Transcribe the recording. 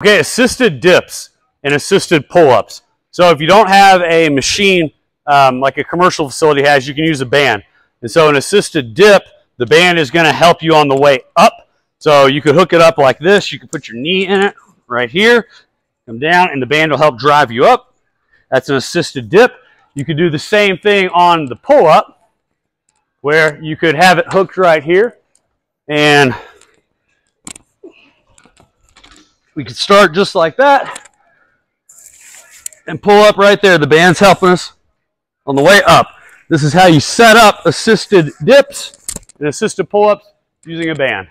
Okay, assisted dips and assisted pull-ups. So if you don't have a machine um, like a commercial facility has, you can use a band. And so an assisted dip, the band is going to help you on the way up. So you could hook it up like this. You can put your knee in it right here, come down, and the band will help drive you up. That's an assisted dip. You could do the same thing on the pull-up where you could have it hooked right here and we could start just like that and pull up right there. The band's helping us on the way up. This is how you set up assisted dips and assisted pull-ups using a band.